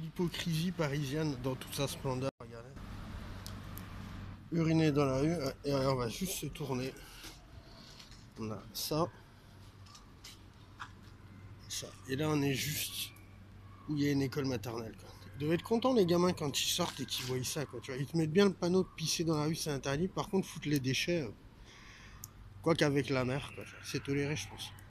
l'hypocrisie parisienne dans toute sa splendeur. Regardez. Uriner dans la rue, et on va juste se tourner. On a ça. Ça. Et là, on est juste où il y a une école maternelle. Quoi. Ils doivent être contents, les gamins, quand ils sortent et qu'ils voient ça. Quoi. Ils te mettent bien le panneau de pisser dans la rue, c'est interdit. Par contre, foutre les déchets, euh, quoi qu'avec la mer, c'est toléré, je pense.